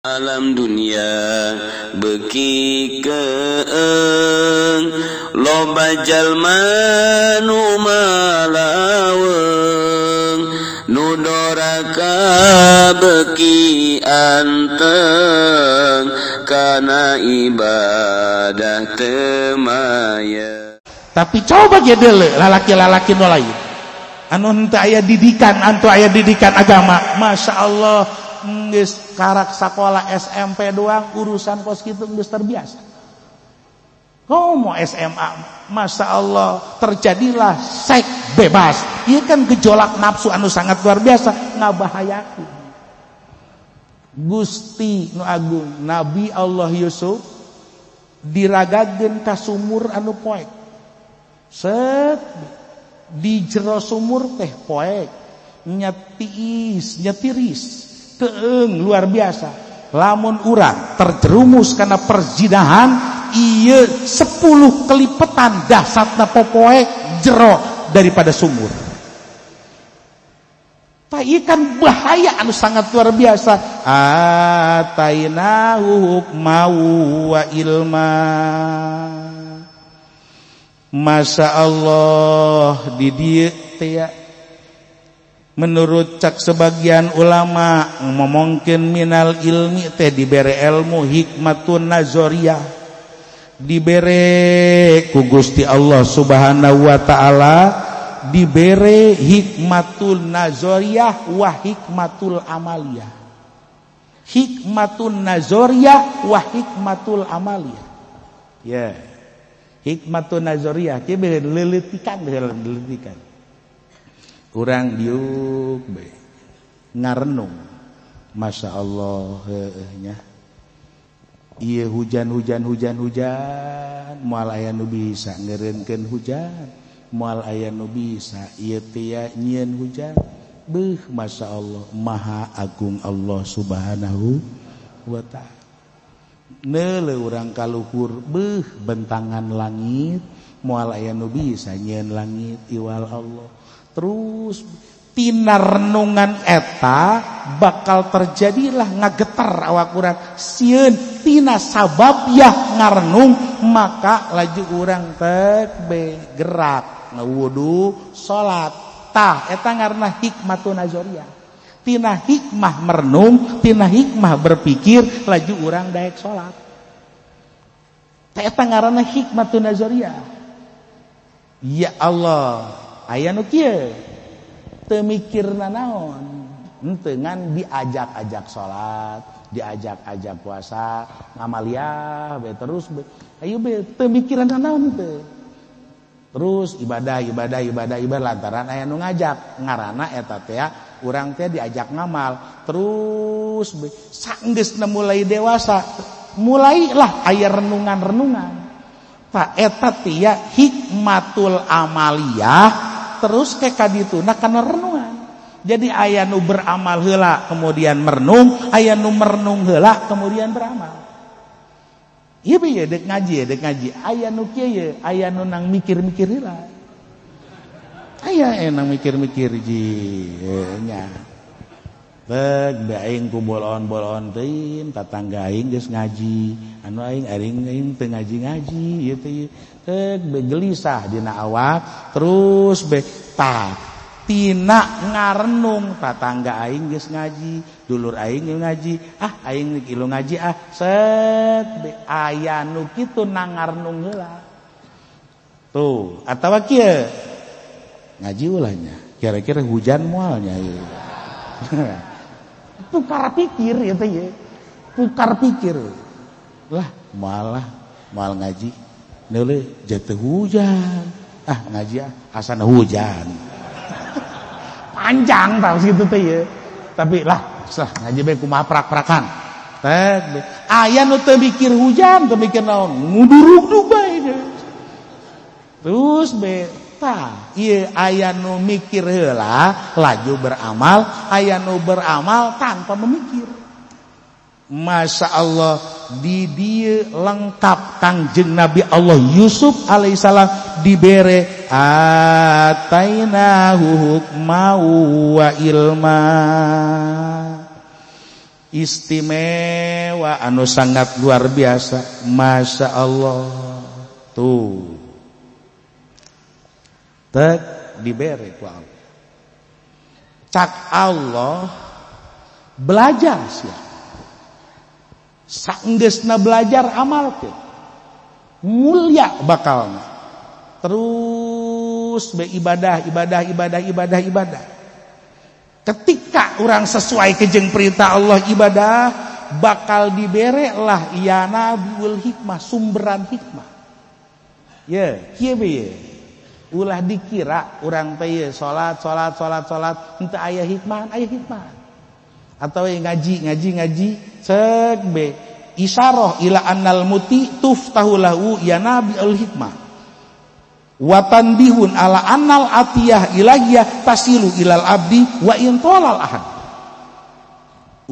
alam dunia beki keeng loba jalma nu malaweng nu doraka beki anteng kana ibadah temaya tapi coba jadi lalaki-lalaki nu lain. Anu henteu didikan antu aya didikan agama. Masya Geus karak sekolah SMP doang urusan kos gitu geus terbiasa. Oh mau SMA Masya Allah terjadilah seks bebas. Iya kan gejolak nafsu anu sangat luar biasa ngabahayaku Gusti nu agung Nabi Allah Yusuf diragagen ka sumur anu poek. Set di jero sumur teh poek. Nyetiis nyetiris teeng luar biasa. Lamun urang terjerumus karena perzinahan iya sepuluh kelipetan dasatna popoe jero daripada sumur. Tak ikan bahaya anu sangat luar biasa. Atainahu hukmau wa ilma. Masya Allah di dia menurut cak sebagian ulama ngomongkeun minal ilmi teh dibere ilmu hikmatun nazariyah dibere ku Gusti Allah Subhanahu wa taala dibere hikmatul nazariyah wa hikmatul amaliyah. Hikmatun nazariyah wa hikmatul amaliyah. Ya. Yeah. hikmatun nazariyah kieu leletikan leletikan kurang diuk ngarenung. Masya Allah hehnya iya hujan hujan hujan hujan. Mual aya nu bisa ngerenken hujan. Mual aya nu bisa iya tia nyieun hujan. Beuh Masya Allah maha agung Allah subhanahu wa ta'ala. Nele orang kaluhur beuh bentangan langit. Mual aya nu bisa nyieun langit iwal Allah. Terus tina renungan eta bakal terjadilah ngageter awak kurang sieun tina sabab ya ngarenung maka laju urang tek be gerak ngawudu salat tah eta ngaranna hikmatun nazariyah tina hikmah merenung tina hikmah berpikir laju urang daek salat tah eta ngaranna hikmatun nazariyah ya Allah aya nu kieu? Teumikiranana naon? Henteu ngan diajak-ajak salat diajak-ajak puasa ngamalia be terus be. Ayo be mikirna naon teu? Terus ibadah ibadah ibadah ibadah lantaran aya nu ngajak. Ngarana eta teh urang teh diajak ngamal. Terus be sanggeusna mulai dewasa mulailah aya renungan-renungan. Pak eta tia hikmatul amaliyah terus ke kaditu nah karena renungan jadi ayah nu beramal hela kemudian merenung ayah nu merenung hela kemudian beramal. Iya ya dek ngaji ya dek ngaji. Ayah nu kia ayah nu nang mikir-mikir hela ayah enang mikir-mikir ji e nya. Beg, aing ku bolon bolon tein, tatangga aing geus ngaji, anu aing aing aing teu ngaji ngaji, ieu teh Teg be gelisah dina awak, terus be ta tina ngarenung tatangga aing geus ngaji, dulur aing ngaji. Ah aing ngaji ah set aya nu kitu nang ngarenung heula. Tuh, atawa kieu. Ngaji ulahnya. Kira-kira hujan mualnya ieu. tukar pikir teh ya. Tukar pikir. Lah malah mal ngaji neule jatuh hujan. Ah ngaji ah asana hujan. Panjang tau gitu teh ya. Tapi lah sah ngaji bae kumaha prak-prakan. Teh aya nu teu mikir hujan, teu mikir naon, nguduruk bae. Terus be tah ieu nu mikir heula laju beramal aya nu beramal tanpa memikir Masya Allah di dia lengkap kangjeng Nabi Allah Yusuf alaihissalam dibere atainahu hukma wa ilma. Istimewa anu sangat luar biasa. Masya Allah. Tuh. Tek diberi ku Allah. Cak Allah belajar sih sanggesna belajar amal ke mulia bakalna. Terus beribadah ibadah ibadah ibadah ibadah. Ketika orang sesuai kejeng perintah Allah ibadah bakal dibere lah iana biul hikmah sumberan hikmah. Ya kieu be ulah dikira orang teh salat salat salat salat henteu aya hikmah aya hikmah atau ngaji ngaji ngaji. Cek be. Isyarah ila annal muti tuftahu lahu ya nabi al hikmah. Watan bihun ala annal atiyah ilahiyah tasilu ilal abdi wa in tolal ahad.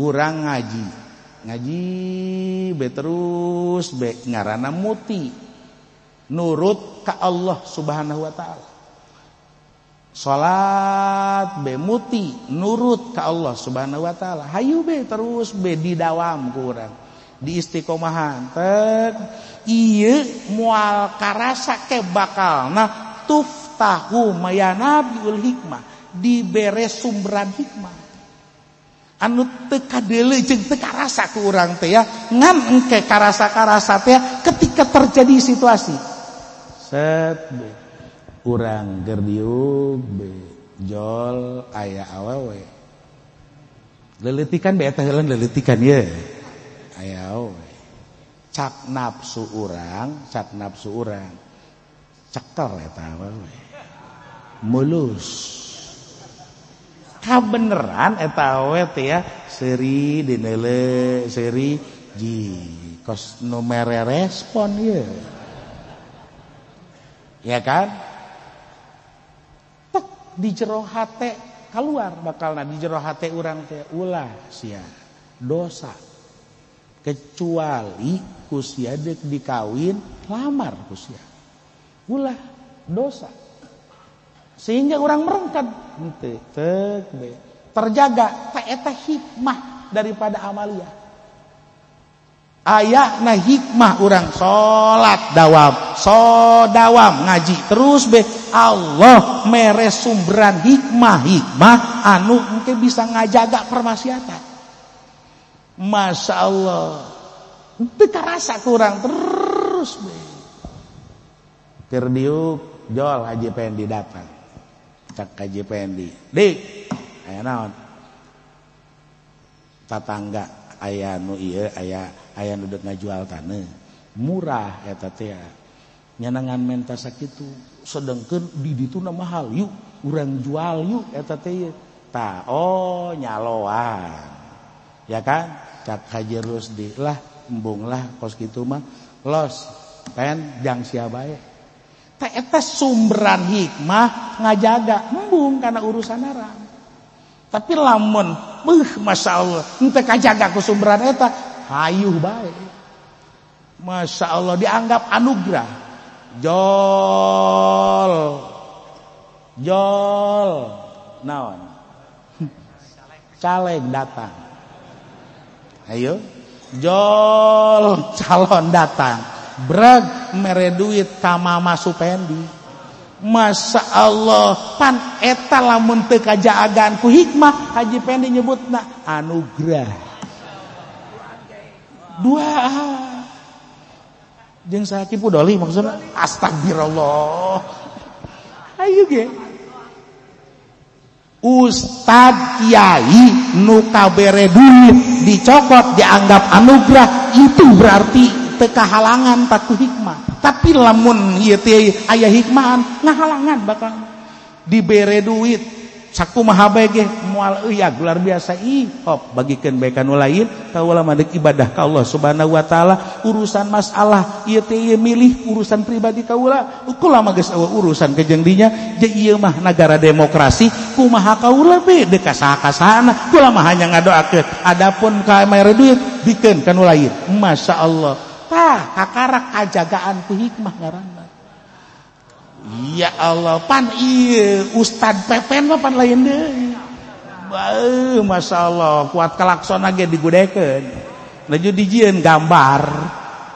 Urang ngaji. Ngaji be terus be. Ngarana muti. Nurut ka Allah subhanahu wa ta'ala salat be muti nurut ka Allah subhanahu Wa ta'ala. Hayu be terus be didawam ku di istiqomahan tek iya mual karasa ke bakal nah tuftahu mayanabiul hikmah dibere sumberan hikmah. Anu teu kadeuleu jeung teu karasa ku urang teh ya. Ngan engke karasa-karasa teh ketika terjadi situasi. Set be. Urang gerdiuk be jol aya awewe. Leletikan be eta heula leletikan ye. Aya cak nafsu urang cak nafsu urang. Cekel eta we mulus. Kabeneran eta we teh ya seri dinele seri ji kos nu mere respon ye. Ya kan di jero hate keluar bakalna. Di jero hate urang teh ulah sia dosa. Kecuali kusia dikawin lamar kusia ulah dosa. Sehingga orang merengkat ente terjaga tak eta hikmah daripada amalia. Ayak na hikmah orang salat dawam so dawam ngaji terus be Allah mere sumberan hikmah-hikmah anu mungkin bisa ngajaga permaksiatan Masya Allah. Itu rasa kurang terus Kerdiuk jol Haji Pendi datang. Cak Haji Pendi dik ayah naon? Tatangga ayah nu iya ayah ayah nu ngajual tanah murah eta teh. Nyenengan mentas sakitu sedengkeun di ditu nama mahal yuk urang jual yuk ta oh nyaloan. Ya kan? Cak haji rusdi lah embung lah kos gitu mah. Los pen jang siapa ya teh eta sumberan hikmah ngajaga embung karena urusan orang. Tapi lamun beuh masya Allah ente kajaga ku sumberan eta hayuh baik masya Allah dianggap anugerah jol. Jol. Naon? Caleg datang. Ayo. Jol. Calon datang. Brag mere duit ka mama supendi. Masya Allah pan eta lamun teu kajaagan ku hikmah. Haji Pendi nyebutna anugerah. Dua jeung sakipu doli maksudnya. Astagfirullah. Ayo ge. Ustad Kiai nukabere duit dicokot dianggap anugerah itu berarti teka halangan taku hikmah. Tapi lamun ieu teh aya hikmahan ngahalangan bakal dibere duit sakumaha bae ge moal euy luar biasa ih hop bagikeun bae kanu lain kaula madek ibadah ka Allah Subhanahu wa taala. Urusan masalah ieu teh milih urusan pribadi kaula ulah mah geus urusan kejeng dinya je ieu mah negara demokrasi kumaha kaula be deuk ka saha-kasahana kula mah hanya ngadoakeun adapun ka mere duit bikeun kanu lain. Masyaallah tah kakarak kajagaan ku hikmah ngaranna ya Allah pan iya Ustad Pepen mah pan lain deh. Beuh, Masya Allah kuat kelakson aja digudeken. Laju dijieun gambar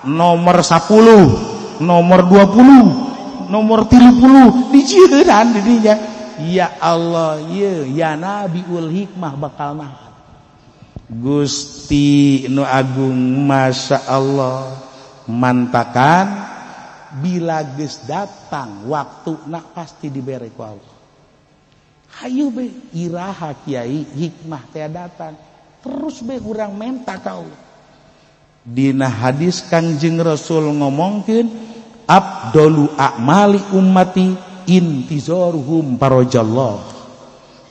nomor 10 nomor 20 nomor 30 dijieun di dinya. Ya Allah ya ya nabiul hikmah bakal mah Gusti nu Agung Masya Allah mantakan bila geus datang waktu nak pasti diberi ku Allah. Hayu be iraha kiai hikmah teh datang. Terus be urang menta Allah. Dina hadis kangjeng Rasul ngomongkeun abdolu a'mali ummati intizoruhum parajallah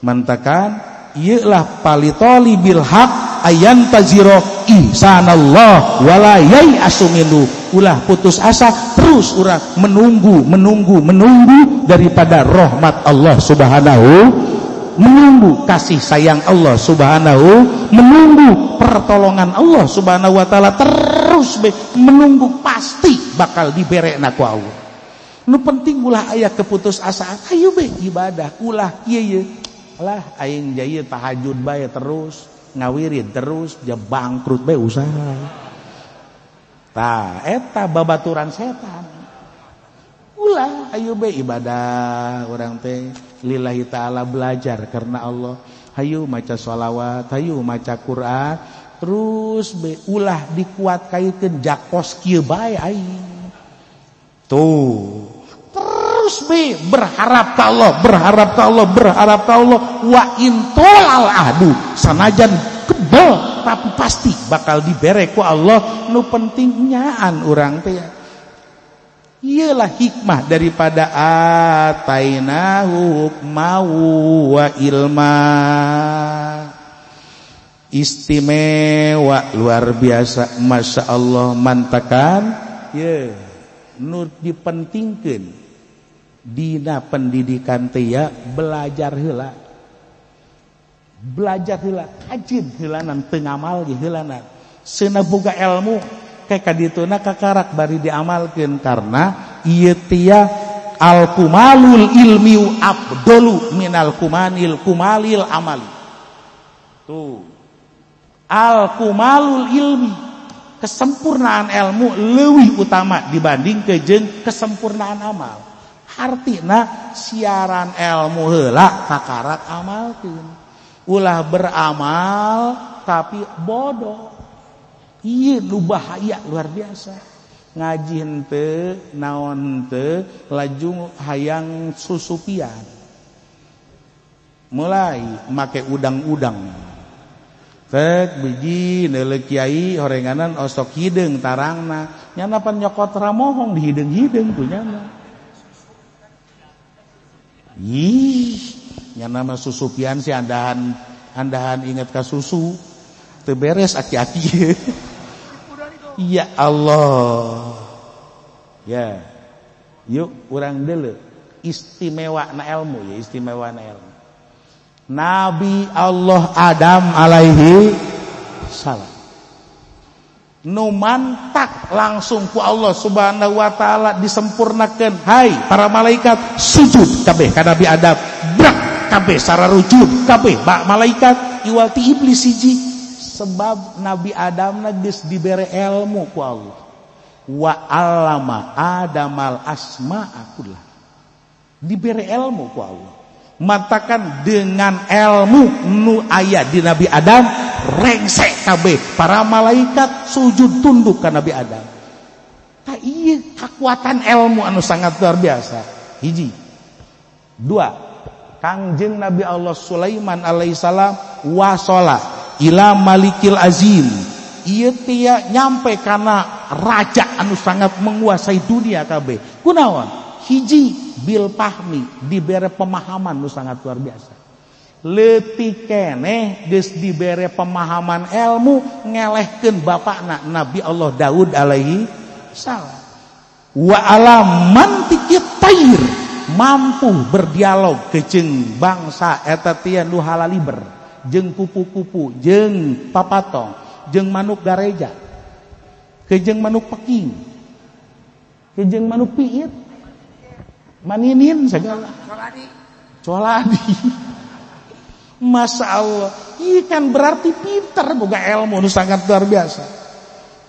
mantakan ialah palitoli bil haq ayan taziro ihsanallah wala yai asumilu ulah putus asa terus urang menunggu menunggu menunggu daripada rahmat Allah subhanahu menunggu kasih sayang Allah subhanahu menunggu pertolongan Allah subhanahu wa ta'ala terus menunggu pasti bakal diberek ku Allah. Nu penting ulah ayah keputus asa ayo be ibadah ulah iya iya lah aing jaya tahajud bae terus ngawirin terus dia bangkrut be usaha Ta, eta babaturan setan. Ulah ayo be ibadah orang teh. Lillahi ta'ala belajar karena Allah. Hayu maca sholawat hayu maca Quran. Terus be ulah dikuat kaitkan jakos kieu bae aing. Tuh. Terus be berharap ka Allah berharap ka Allah berharap ka Allah. Wa intolal ahdu sanajan kebal tapi pasti bakal dibere ku Allah nu pentingnyaan orang teh Iyalah hikmah daripada atainahu hukmau wa ilma. Istimewa luar biasa. Masya Allah mantakan. Ya nur dipentingkan Dina pendidikan tia belajar hela belajar hela kajin helanan tengamal ge helanan boga ilmu kayak kadituna kakarak bari diamalkeun karena ieu tia al kumalul ilmi abdolu minal kumanil kumalil amali. Tuh. Al kumalul ilmi kesempurnaan ilmu lebih utama dibanding kejeng kesempurnaan amal. Artina siaran ilmu heula kakarak amalkeun ulah beramal tapi bodoh. Iya lu bahaya luar biasa. Ngaji hente naon hente laju hayang susupian. Mulai make udang-udang. Tek biji neuleuh kiai horenganan osok hideung tarangna. Nyana pan nyokot ramohong di hideung-hideung tuh nyana. Ih, yang nama susupian sih andahan andahan ingat ke susu teberes aki-aki. ya Allah. Ya. Yuk orang dulu istimewa na ilmu ya istimewa na ilmu. Nabi Allah Adam alaihi salam nu mantak langsung ku Allah subhanahu wa ta'ala disempurnakan hai para malaikat sujud kabeh ka Nabi Adam brak kabeh secara rujud kabeh. Bak malaikat iwalti iblis siji. Sebab Nabi Adam geus dibere ilmu ku Allah. Wa alama adamal asma akulah dibere ilmu ku Allah. Matakan dengan ilmu nu ayat di Nabi Adam rengsek kabeh. Para malaikat sujud tunduk ke Nabi Adam. Tak iya kekuatan ilmu anu sangat luar biasa. Hiji. Dua kangjeng Nabi Allah Sulaiman alaihissalam wasola ila malikil azim. Iya tia nyampe karena raja anu sangat menguasai dunia kabeh. Kunawan hiji bil pahmi dibere pemahaman nu sangat luar biasa. Leti keneh geus dibere pemahaman ilmu ngelehkeun bapakna Nabi Allah Daud alaihi salam. Wa alaman tikit tair mampu berdialog keceng bangsa eta tia nu halaliber. Jeung kupu-kupu jeung papatong jeung manuk gareja kejeng manuk peking kejeng manuk piit maninin segala. Coladi. Coladi. Masya Allah. Ikan berarti pinter boga ilmu nu sangat luar biasa.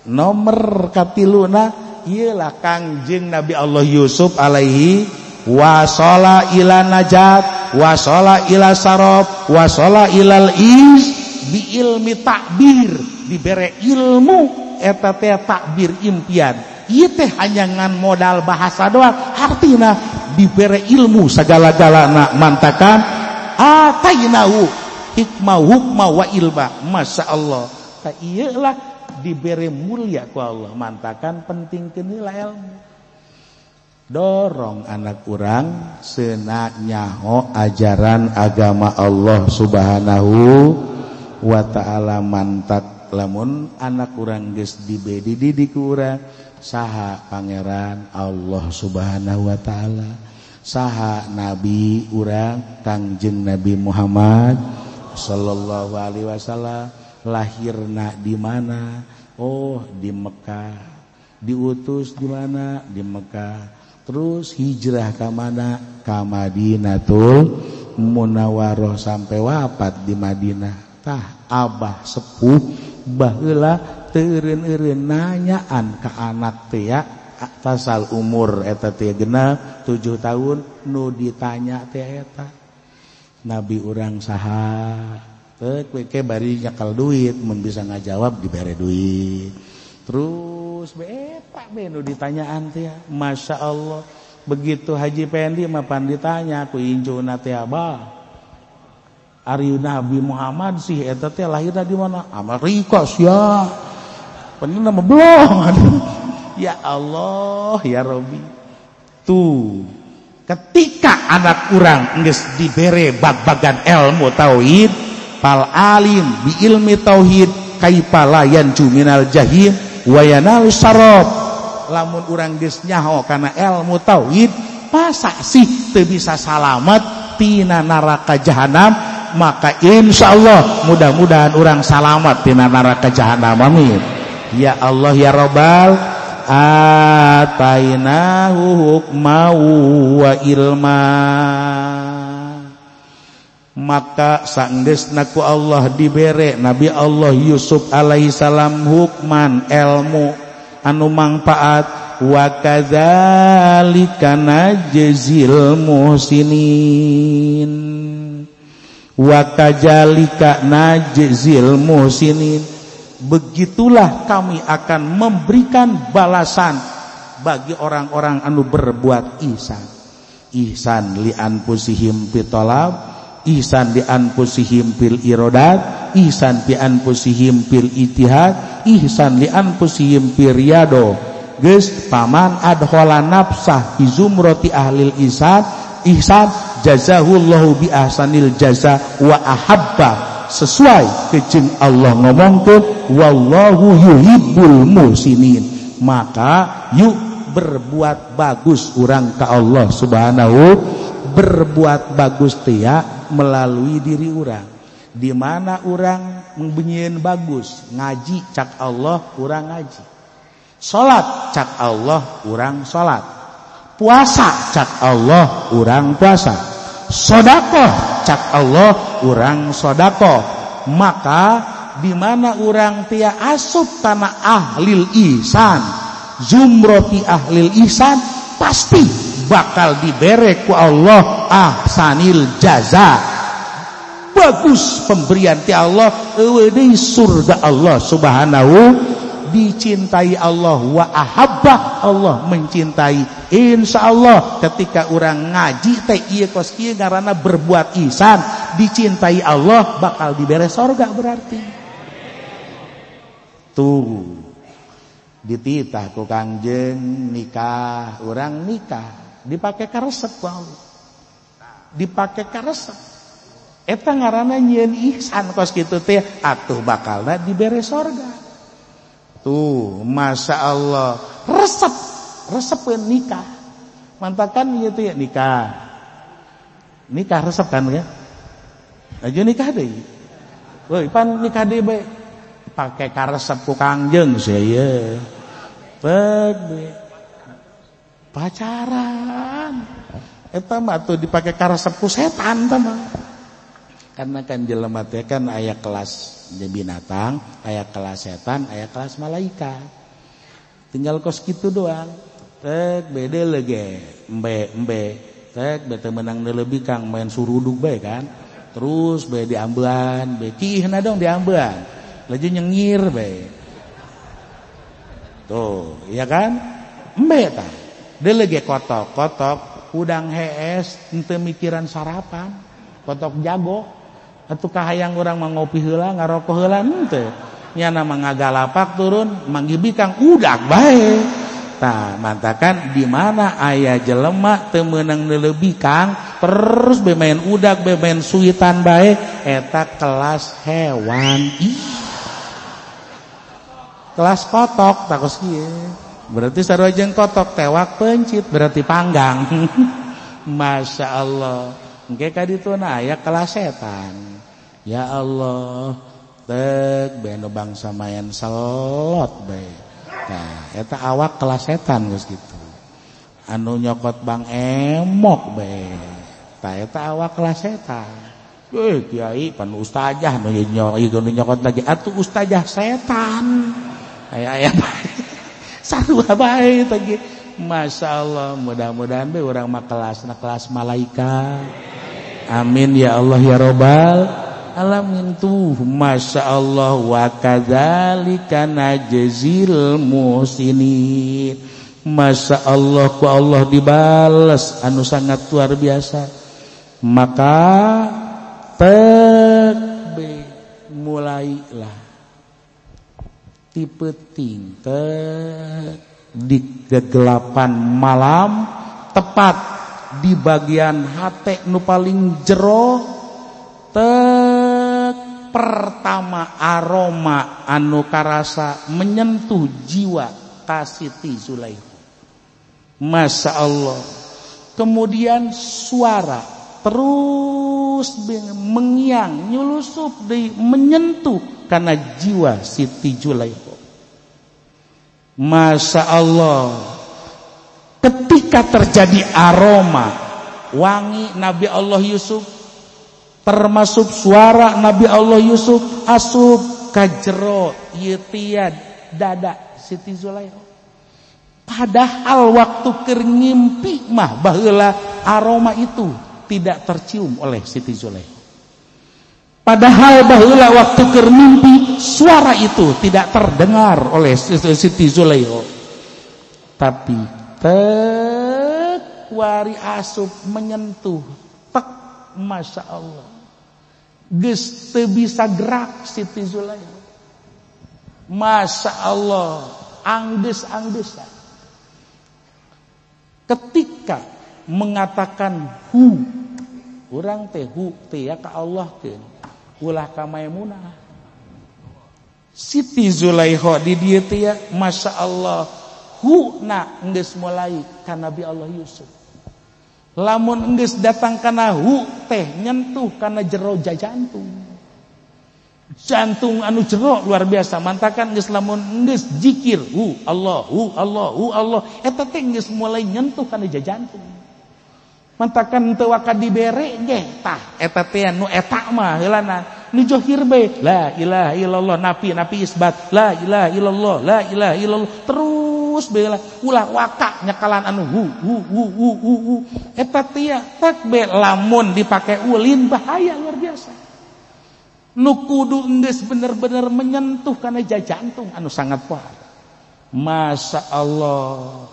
Nomor katiluna ialah kangjeng Nabi Allah Yusuf alaihi wasola ila najat wasola ila sarob wasola ilal is bi ilmi takbir dibere ilmu eta teh takbir impian. Ieu teh hanya ngan modal bahasa doang artina dibere ilmu segala-galana mantakan atainahu hikmah hukmah wa ilma Masya Allah. Tak iyalah diberi mulia ku Allah mantakan penting kenila ilmu dorong anak kurang senaknyaho ajaran agama Allah subhanahu Wa Ta'ala mantak. Lamun anak kurang geus dibedi didik kurang saha Pangeran Allah subhanahu Wa Ta'ala. Saha nabi urang Kangjeng Nabi Muhammad Shallallahu Alaihi Wasallam. Lahirna di mana? Oh di Mekkah diutus di mana? Di Mekkah terus hijrah ke mana? Ke Madinatul Munawaroh sampai wafat di Madinah. Tah abah sepuh baheula teureun-eureun nanyaan ka anak teh ya. Tasal umur eta teh genep 7 tahun nu ditanya teh eta. Nabi urang saha teu kowe bari nyakal duit mun bisa ngajawab dibere duit. Terus be eta be nu ditanyaan teh Masya Allah begitu Haji Pendi mapan ditanya ku injuna teh abah Ari Nabi Muhammad sih eta teh lahir di mana? Amerika sia. Pengen nama belum. Ya Allah ya Robi tuh ketika anak kurang nges dibere bag-bagan ilmu tauhid pal alim bi ilmi tauhid kaipalayan cuminal jahim wayanal sarob lamun urang geus nyaho kana ilmu tauhid masa sih teu bisa salamat tina neraka jahanam maka insyaallah mudah-mudahan orang salamat tina neraka jahanam amin. Ya Allah ya robbal atainahu hukma wa ilma. Maka sanggeusna ku Allah dibere Nabi Allah Yusuf alaihi salam hukman ilmu anu manfaat. Wa kadzalika najzil muhsinin. Wa kadzalika najzil muhsinin. Begitulah kami akan memberikan balasan bagi orang-orang anu berbuat ihsan. Ihsan li anfusihim pitolab ihsan li anfusihim fil irodat ihsan li anfusihim fil itihad ihsan li anfusihim fil riyado. Geus paman adhola nafsah fi zumrati ahlil ihsan ihsan jazahullahu bi ahsanil jaza wa ahabba. Sesuai kejeng Allah ngomongkan wallahu yuhibbul muhsinin. Maka yuk berbuat bagus orang ke Allah subhanahu berbuat bagus tia melalui diri orang di mana orang membunyiin bagus ngaji cak Allah kurang ngaji. Salat cak Allah kurang salat puasa cak Allah kurang puasa. Sodakoh cak Allah orang sodako maka di mana orang tia asup tanah ahlil ihsan zumroti ahlil ihsan pasti bakal diberi ku Allah ahsanil jaza. Bagus pemberian ti Allah eueuh surga Allah subhanahu. Dicintai Allah wa ahabba Allah mencintai. Insya Allah ketika orang ngaji teh iya kos iya karena berbuat ihsan dicintai Allah bakal diberi sorga berarti. Tuh dititah ku kangjeng nikah. Orang nikah dipakai karesep ku Allah dipakai karesep eta ngaranna nyieun ihsan kos kitu teh atuh bakalna diberi sorga Tuh, masya Allah, resep, resep nikah. Mantakan gitu ya nikah. Nikah resep kan ya? Aja nikah deh. Woi, pan nikah deh baik. Pakai karesep ku kangjeng saya. Bebe. Pacaran. Eta mah tuh dipakai karesep ku setan teman. karena kan jelema teh kan aya kelas binatang aya kelas setan aya kelas malaikat. Tinggal kos gitu doang. Tek beda lagi embe embe tek bete menang lebih kang main suruduk bae kan. Terus be diambean be kihna dong diambean laju nyengir be tuh iya kan? Embe ta lagi kotok kotok udang hees ente mikiran sarapan. Kotok jago. Atau kahayang orang mengopi hela ngarokok hela ente. Nya nama ngagalapak turun manggibi kang udak baik Nah, mantakan di mana ayah jelema temenang lebih kang terus bemain udak bemain suitan baik eta kelas hewan. Ih. kelas kotok takos kieu berarti sarua kotok tewak pencit berarti panggang Masya Allah engke kadituna aya kelas setan ya Allah tek beno bangsa main selot baik Nah, eta awak kelas setan geus gitu. Anu nyokot Bang Emok be. Tah eta awak kelas setan. Eh kiai pan ustazah nu nyokot lagi atuh ustazah setan. Aya aya satu baik lagi Masya Allah mudah-mudahan be orang mah kelas na kelas malaikat. Amin ya Allah ya robbal alamin tuh. Masya Allah wa kadzalika najzil muhsinin. Masya Allah ku Allah dibalas anu sangat luar biasa. Maka tekbe mulailah. Tipe tingkat di kegelapan malam tepat di bagian hati nu paling jero tek pertama aroma anu karasa menyentuh jiwa kasiti Zulaiha. Masya Allah. Kemudian suara terus mengiang, nyulusup menyentuh karena jiwa Siti Zulaiha. Masya Allah. Ketika terjadi aroma wangi Nabi Allah Yusuf termasuk suara Nabi Allah Yusuf asub kajero yetiad dada Siti Zulaikha padahal waktu kerngimpi mah bahula aroma itu tidak tercium oleh Siti Zulaikha. Padahal bahula waktu kermimpi suara itu tidak terdengar oleh Siti Zulaikha. Tapi tek wari asub menyentuh. Tek Masya Allah. Teu bisa gerak Siti Zulaikha. Masya Allah, angges-anggesan. Ketika mengatakan hu, orang teh hu teh ya ka Allah ke, ulah ka Maimunah. Siti Zulaikha di dia teh ya, Masya Allah, hu na geus mulai ka Nabi Allah Yusuf. Lamun enggeus datang kana hu teh nyentuh kana jero jantung jantung anu jero luar biasa. Mantakan geus lamun enggeus jikir hu Allah hu Allah hu Allah. Eta teh geus mulai nyentuh kana jantung mantakan teu waka dibere ge tah. Eta teh nu eta mah heulana. Nu johir be la ilaha illallah napi napi isbat. La ilaha illallah la ilaha illallah. Terus terus bela ulah waka nyakalan anu hu hu hu hu hu hu. Eta tia tak be lamun dipake ulin bahaya luar biasa. Nu kudu geus bener-bener menyentuh kana jantung anu sangat kuat. Masya Allah.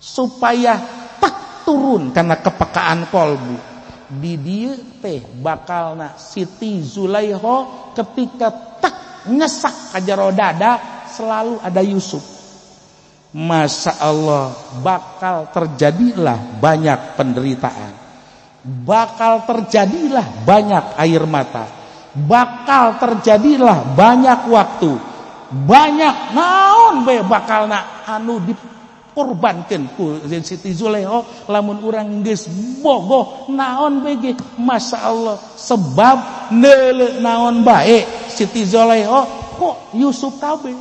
Supaya tak turun karena kepekaan kolbu. Di dia teh bakalna Siti Zulaiho ketika tak nyesak kajaro dada selalu ada Yusuf. Masya Allah bakal terjadilah banyak penderitaan. Bakal terjadilah banyak air mata. Bakal terjadilah banyak waktu. Banyak naon be bakal na anu dikorbankan ku Siti Zuleho lamun orang geus bogoh naon bege? Masya Allah sebab nele naon baik Siti Zuleho kok Yusuf kabeh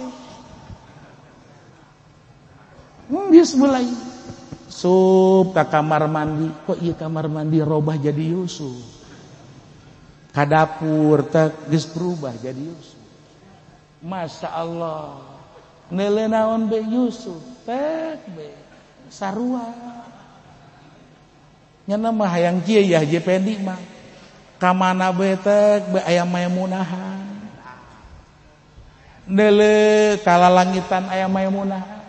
Geus mulai sup ke kamar mandi. Kok iya kamar mandi robah jadi Yusuf? ka dapur tak geus berubah jadi Yusuf. Masya Allah nele naon be Yusuf? Tek be sarua. Nyana mah hayang kieu ya je pendi mah. Kamana be tek be aya maimunahan nele kala langitan aya maimunahan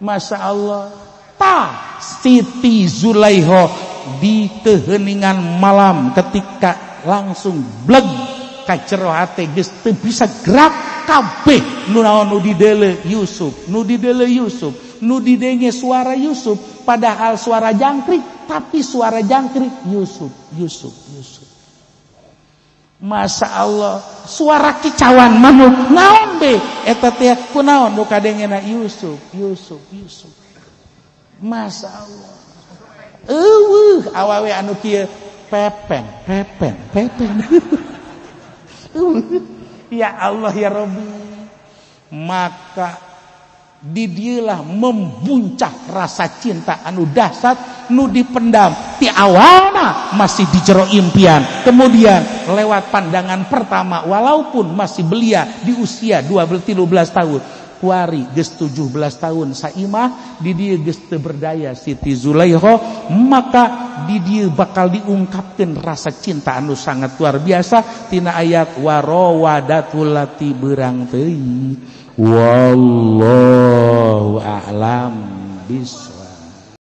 Masya Allah. Ta Siti Zulaiho di keheningan malam ketika langsung bleg kacero teu bisa gerak kabeh. Nu naon nu didele Yusuf nu didele Yusuf nu didenge suara Yusuf padahal suara jangkrik tapi suara jangkrik Yusuf Yusuf Yusuf. Masya Allah suara kicauan manuk naon be? Eta teh kunaon nu kadengena Yusuf Yusuf Yusuf. Masya Allah Eueuh awawe anu kieu pepen, pepen, pepen. ya Allah ya Robi. Maka didilah membuncah rasa cinta anu dasar nu dipendam. Ti awalna masih di jero impian. Kemudian lewat pandangan pertama walaupun masih belia di usia 12 13 tahun Kuari geus 17 tahun Saimah di dieu geus teu berdaya Siti Zulaikha maka di dieu bakal diungkapkeun rasa cinta anu sangat luar biasa tina ayat warawadatul lati beurang teuing. Wallahu a'lam bis